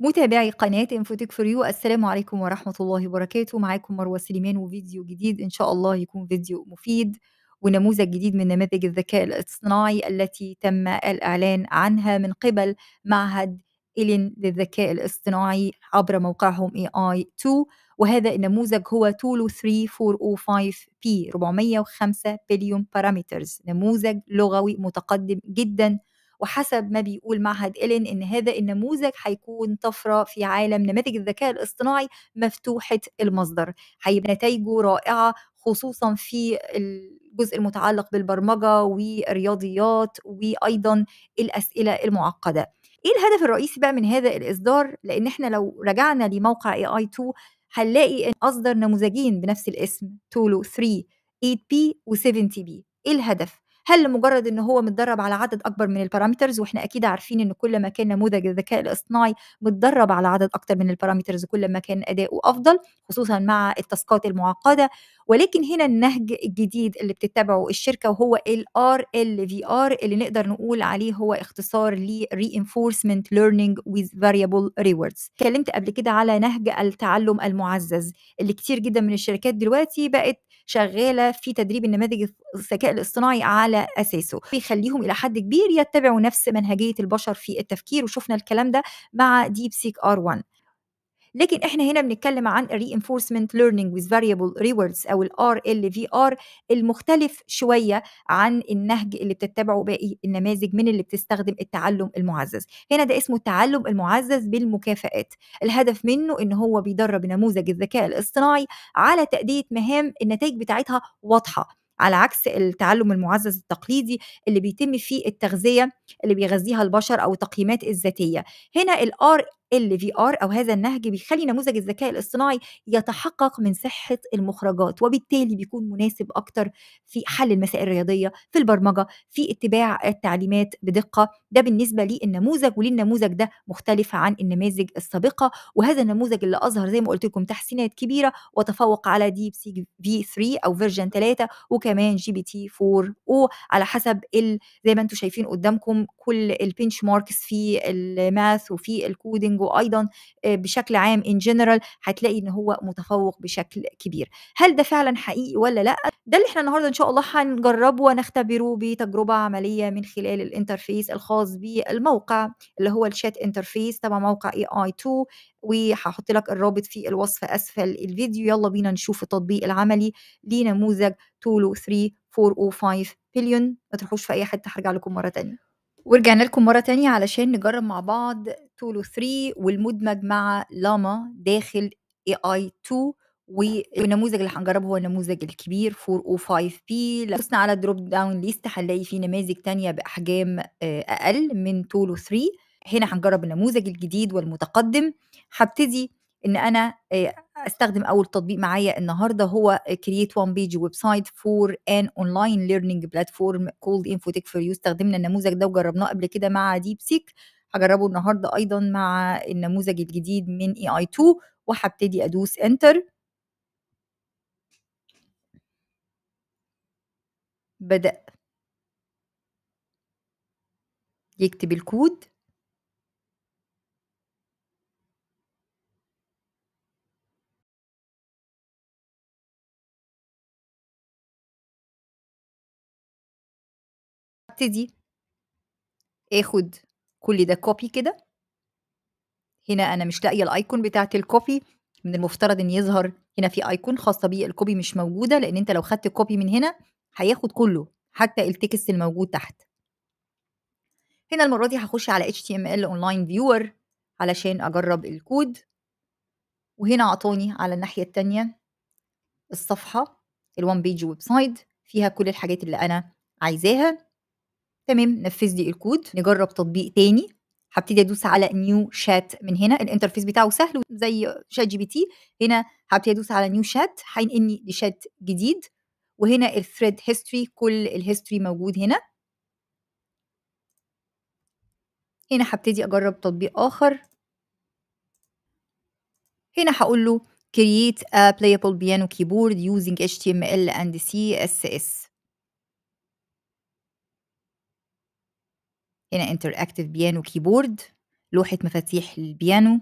متابعي قناة Infotech for You السلام عليكم ورحمة الله وبركاته. معاكم مروة سليمان وفيديو جديد. إن شاء الله يكون فيديو مفيد ونموذج جديد من نماذج الذكاء الاصطناعي التي تم الإعلان عنها من قبل معهد ألين للذكاء الاصطناعي عبر موقعهم AI2 وهذا النموذج هو Tülu 3 405B 405 billion parameters نموذج لغوي متقدم جدا. وحسب ما بيقول معهد إلين إن هذا النموذج هيكون طفرة في عالم نماذج الذكاء الاصطناعي مفتوحة المصدر. هيبقى نتائجه رائعة خصوصا في الجزء المتعلق بالبرمجة والرياضيات وأيضا الأسئلة المعقدة. إيه الهدف الرئيسي بقى من هذا الإصدار؟ لأن إحنا لو رجعنا لموقع اي اي 2 هنلاقي إن أصدر نموذجين بنفس الاسم تولو 3 8 b و 7 t b. إيه الهدف؟ هل لمجرد إن هو متدرب على عدد أكبر من ال parameters وإحنا أكيد عارفين إن كل ما كان نموذج الذكاء الاصطناعي متدرب على عدد أكتر من ال parameters كل ما كان أداؤه أفضل خصوصا مع ال task ات المعقدة. ولكن هنا النهج الجديد اللي بتتبعه الشركة وهو ال RLVR اللي نقدر نقول عليه هو اختصار ل Reinforcement Learning with Verifiable Rewards. اتكلمت قبل كده على نهج التعلم المعزز اللي كتير جدا من الشركات دلوقتي بقت شغالة في تدريب النماذج الذكاء الاصطناعي على أساسه. بيخليهم إلى حد كبير يتبعوا نفس منهجية البشر في التفكير وشفنا الكلام ده مع DeepSeek R1 لكن إحنا هنا بنتكلم عن reinforcement learning with verifiable rewards أو ال RLVR المختلف شوية عن النهج اللي بتتبعه باقي النماذج من اللي بتستخدم التعلم المعزز. هنا ده اسمه التعلم المعزز بالمكافآت. الهدف منه إن هو بيدرب نموذج الذكاء الاصطناعي على تأدية مهام النتائج بتاعتها واضحة. على عكس التعلم المعزز التقليدي اللي بيتم فيه التغذية اللي بيغذيها البشر أو التقييمات الذاتية. هنا ال RLVR أو هذا النهج بيخلي نموذج الذكاء الاصطناعي يتحقق من صحة المخرجات وبالتالي بيكون مناسب أكتر في حل المسائل الرياضية في البرمجة في اتباع التعليمات بدقة. ده بالنسبة للنموذج وللنموذج ده مختلف عن النماذج السابقة. وهذا النموذج اللي أظهر زي ما قلت لكم تحسينات كبيرة وتفوق على DeepSeek V3 أو version 3 وكمان جي بي تي 4 أو على حسب ال زي ما أنتم شايفين قدامكم كل ال benchmarks في ال math وفي ال coding وأيضا بشكل عام in general هتلاقي إن هو متفوق بشكل كبير. هل ده فعلا حقيقي ولا لأ؟ ده اللي إحنا النهارده إن شاء الله هنجربه ونختبره بتجربة عملية من خلال ال interface الخاص بالموقع اللي هو ال chat interface تبع موقع AI2 وهحط لك الرابط في الوصف أسفل الفيديو. يلا بينا نشوف التطبيق العملي لنموذج Tülu 3 405 billion ما تروحوش في أي حتة هرجع لكم مرة تانية. ورجعنا لكم مرة تانية علشان نجرب مع بعض Tülu 3 والمدمج مع Llama داخل AI2 والنموذج اللي هنجربه هو النموذج الكبير 405B لو دوسنا على ال drop down list هنلاقي فيه نماذج تانية بأحجام أقل من Tülu 3 هنا هنجرب النموذج الجديد والمتقدم. هبتدي إن أنا أستخدم أول تطبيق معايا النهارده هو create one page website for an online learning platform called Infotech for You. استخدمنا النموذج ده وجربناه قبل كده مع DeepSeek هجربه النهارده أيضا مع النموذج الجديد من AI2 وهبتدي أدوس enter بدأ. يكتب الكود. ابتدي آخد كل ده copy كده. هنا أنا مش لاقية ال icon بتاعت ال copy من المفترض إن يظهر هنا في icon خاصة بيه ال copy مش موجودة لأن أنت لو خدت copy من هنا هياخد كله حتى ال text الموجود تحت. هنا المرة دي هخش على HTML Online Viewer علشان أجرب الكود وهنا اعطاني على الناحية التانية الصفحة ال one page website فيها كل الحاجات اللي أنا عايزاها. تمام نفذ لي الكود نجرب تطبيق تاني. هبتدي أدوس على new chat من هنا ال interface بتاعه سهل زي ChatGPT هنا هبتدي أدوس على new chat هينقلني لشات جديد. وهنا ال thread history كل ال history موجود هنا. هنا هبتدي أجرب تطبيق آخر. هنا هقول له create a playable piano keyboard using HTML and CSS هنا interactive piano keyboard لوحة مفاتيح البيانو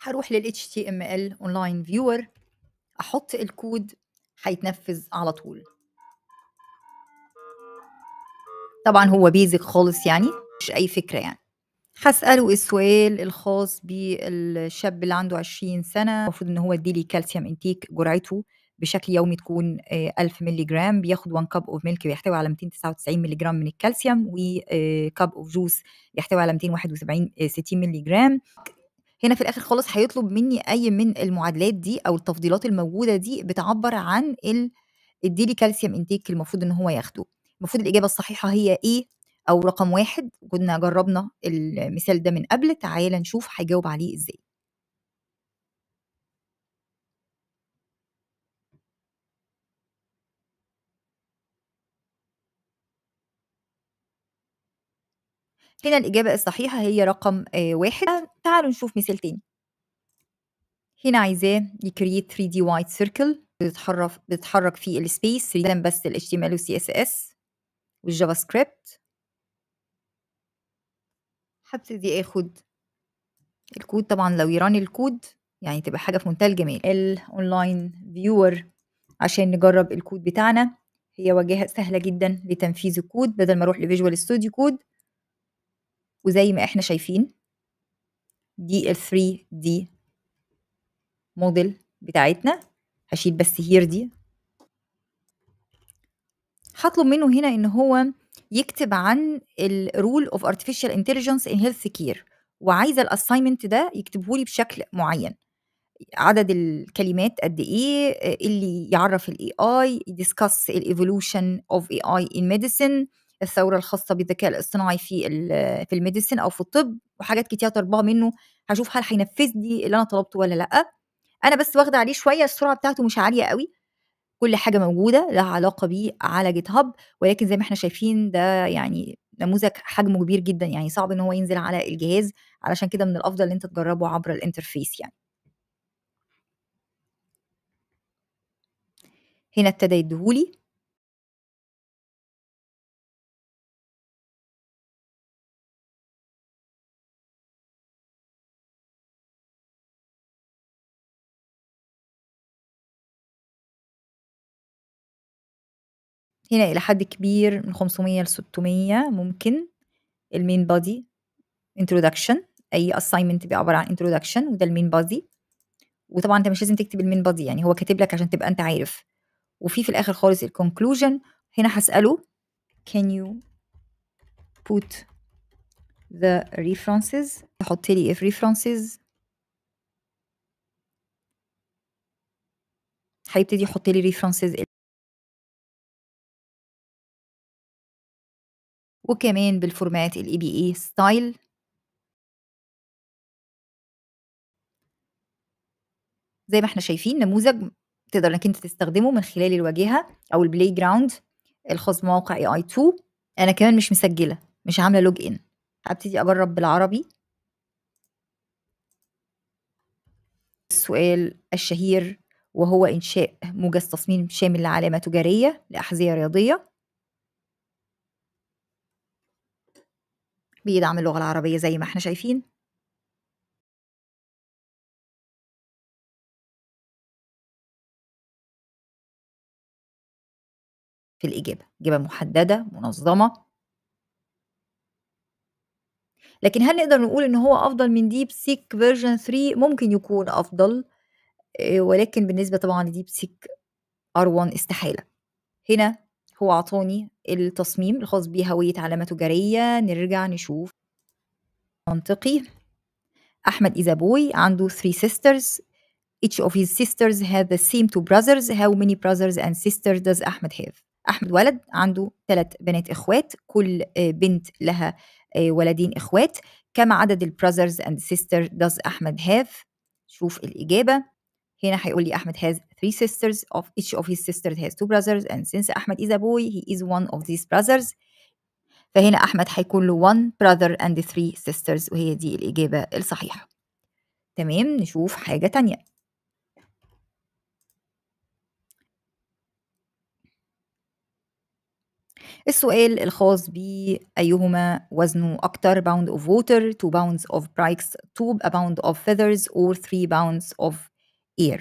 هروح لل HTML Online Viewer أحط الكود هيتنفذ على طول. طبعا هو basic خالص يعني مش أي فكرة يعني. هسأله السؤال الخاص بالشاب اللي عنده 20 سنة المفروض إن هو يديلي calcium intake جرعته. بشكل يومي تكون آآ 1000 مللي جرام بياخد 1 cup of milk بيحتوي على 299 مللي جرام من الكالسيوم و آآ cup of juice بيحتوي على 271 آآ 60 مللي جرام. هنا في الآخر خالص هيطلب مني أي من المعادلات دي أو التفضيلات الموجودة دي بتعبّر عن ال الdaily calcium intake المفروض إن هو ياخده. المفروض الإجابة الصحيحة هي A أو رقم 1 كنا جرّبنا المثال ده من قبل، تعالَ نشوف هيجاوب عليه إزاي. هنا الإجابة الصحيحة هي رقم آآ 1 تعالوا نشوف مثال تاني. هنا عايزاه يcreate 3D white circle بتتحرف بتتحرك في الspace استخدام بس الHTML والCSS والJavaScript. هابتدي آخد الكود طبعًا لو يrun الكود يعني تبقى حاجة في منتهى الجمال. الonline viewer عشان نجرّب الكود بتاعنا، هي واجهة سهلة جدًا لتنفيذ الكود بدل ما أروح لVisual Studio Code. وزي ما إحنا شايفين دي ال3D model بتاعتنا، هاشيل بس here دي. هاطلب منه هنا إن هو يكتب عن الrule of artificial intelligence in health care وعايزة الassignment ده يكتبه لي بشكل معيّن. عدد الكلمات قد آآ اللي يعرّف الAI discuss الevolution of AI in medicine الثورة الخاصة بالذكاء الاصطناعي في في الmedicine أو في الطب وحاجات كتيرة طالباها منه، هاشوف هل هينفذ لي اللي أنا طلبته والّا لأ. أنا بس واخدة عليه شوية السرعة بتاعته مش عالية أوي، كل حاجة موجودة لها علاقة بيه على GitHub ولكن زي ما إحنا شايفين ده يعني نموذج حجمه كبير جدًا، يعني صعب إن هو ينزل على الجهاز، علشان كده من الأفضل إن أنت تجرّبه عبر الinterface يعني. هنا ابتدى يدّيه هنا إلى حد كبير من 500 ل600 ممكن الmain body introduction أي assignment بيبقى عبارة عن introduction وده الmain body. وطبعًا أنت مش لازم تكتب الmain body يعني هو كاتب لك عشان تبقى أنت عارف. وفي في الآخر خالص الconclusion هنا هاسأله can you put the references? تحط لي الreferences هيبتدي يحط لي references وكمان بالفورمات الAPA style. زي ما إحنا شايفين نموذج تقدر إنك أنت تستخدمه من خلال الواجهة أو الplayground الخاص بموقع AI2 أنا كمان مش مسجلة، مش عاملة login هابتدي أجرّب بالعربي. السؤال الشهير وهو إنشاء موجز تصميم شامل لعلامة تجارية لأحذية رياضية. بيدعم اللغة العربية زي ما إحنا شايفين. في الإجابة، إجابة محددة، منظمة. لكن هل نقدر نقول إن هو أفضل من DeepSeek version 3 ممكن يكون أفضل، آآ ولكن بالنسبة طبعًا لDeepSeek R1 استحالة. هنا هو عطاني التصميم الخاص بهوية علامة تجارية، نرجع نشوف. منطقي. أحمد إيزابوي عنده 3 sisters each of his sisters have the same 2 brothers how many brothers and sisters does أحمد have؟ أحمد ولد عنده 3 بنات إخوات، كل آآ بنت لها آآ ولدين إخوات، كم عدد الbrothers and sister does أحمد have؟ شوف الإجابة. هنا هيقول لي أحمد has 3 sisters of each of his sisters has 2 brothers and since أحمد is a boy he is one of these brothers. فهنا أحمد هيكون له 1 brother and 3 sisters وهي دي الإجابة الصحيحة. تمام، نشوف حاجة تانية. السؤال الخاص بأيهما وزنه أكتر pound of water 2 pounds of bricks 2 a pound of feathers or 3 pounds of air.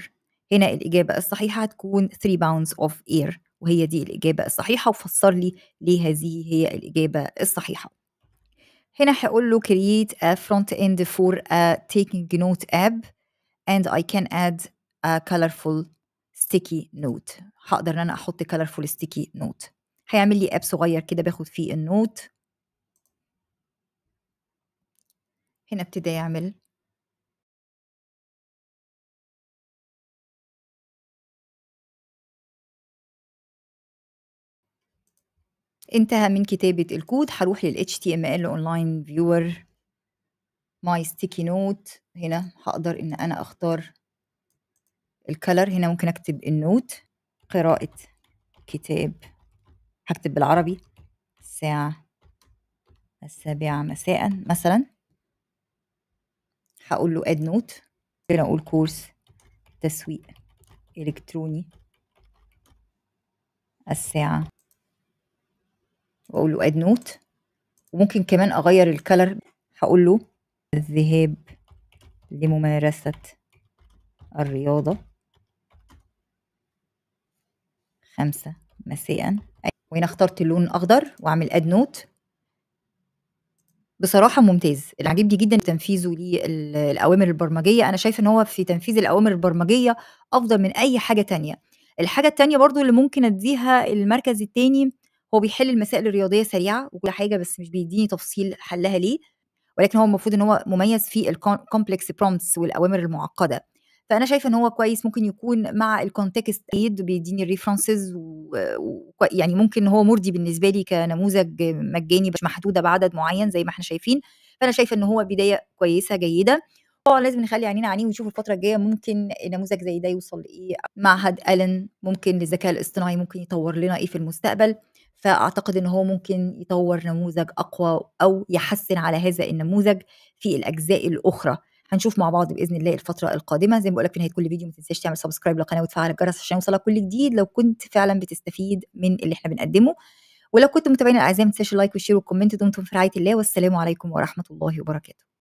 هنا الإجابة الصحيحة هتكون 3 pounds of air وهي دي الإجابة الصحيحة وفسر لي ليه هذه هي الإجابة الصحيحة. هنا هقول له create a front end for a taking note app and I can add a colorful sticky note. هقدر إن أنا أحط colorful sticky note. هيعمل لي اب صغير كده باخد فيه النوت هنا ابتدى يعمل انتهى من كتابة الكود. هروح لل HTML Online Viewer. My Sticky Note. هنا هقدر إن أنا أختار ال color هنا ممكن أكتب ال note قراءة كتاب. هكتب بالعربي. الساعة السابعة مساء مثلا. هقول له add note هنا أقول كورس تسويق إلكتروني. الساعة وأقول له add note وممكن كمان أغير ال color هقول له الذهاب لممارسة الرياضة. خمسة مساء. وهنا اخترت اللون الأخضر وأعمل add note بصراحة ممتاز. اللي عاجبني جدا تنفيذه للأوامر البرمجية. أنا شايفة إن هو في تنفيذ الأوامر البرمجية أفضل من أي حاجة تانية. الحاجة التانية برضو اللي ممكن أديها المركز التاني هو بيحل المسائل الرياضية سريعة وكل حاجة بس مش بيديني تفصيل حلها ليه ولكن هو المفروض إن هو مميز في ال complex prompts والأوامر المعقدة. فأنا شايفة إن هو كويس ممكن يكون مع ال context aid بيديني ال references ويعني ممكن هو مرضي بالنسبة لي كنموذج مجاني مش محدودة بعدد معين زي ما إحنا شايفين. فأنا شايفة إن هو بداية كويسة جيدة. طبعا لازم نخلي عينينا عليه ونشوف الفترة الجاية ممكن نموذج زي ده يوصل لإيه. معهد ألن ممكن للذكاء الاصطناعي ممكن يطور لنا إيه في المستقبل. فأعتقد إن هو ممكن يطور نموذج أقوى أو يحسن على هذا النموذج في الأجزاء الأخرى. هنشوف مع بعض بإذن الله الفترة القادمة. زي ما بقول لك في نهاية كل فيديو ما تنساش تعمل subscribe للقناه وتفعل الجرس عشان يوصلك كل جديد. لو كنت فعلا بتستفيد من اللي إحنا بنقدمه. ولو كنت متابعين الأعزاء ما تنساش ال like وال share وال comment دمتم في رعاية الله. والسلام عليكم ورحمة الله وبركاته.